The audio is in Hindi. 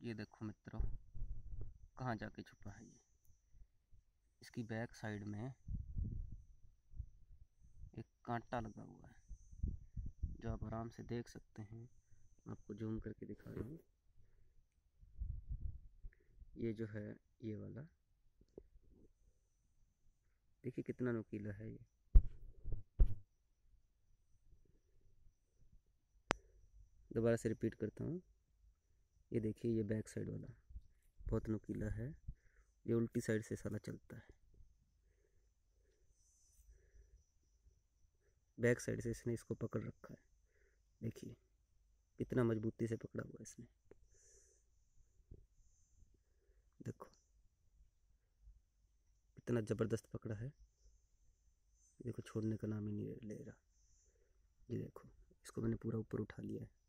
ये देखो मित्रों, कहाँ जाके छुपा है ये? इसकी बैक साइड में एक कांटा लगा हुआ है, जो आप आराम से देख सकते हैं। आपको जूम करके दिखा रहा हूँ। ये जो है, ये वाला। देखिए कितना नुकीला है ये। दोबारा से रिपीट करता हूँ। ये देखिए, ये बैक साइड वाला, बहुत नुकीला है। ये उल्टी साइड से साला चलता है। बैक साइड से इसने इसको पकड़ रखा है। देखिए, कितना मजबूती से पकड़ा हुआ है इसने। देखो इतना ज़बरदस्त पकड़ा है। देखो, छोड़ने का नाम ही नहीं ले रहा। ये देखो, इसको मैंने पूरा ऊपर उठा लिया है।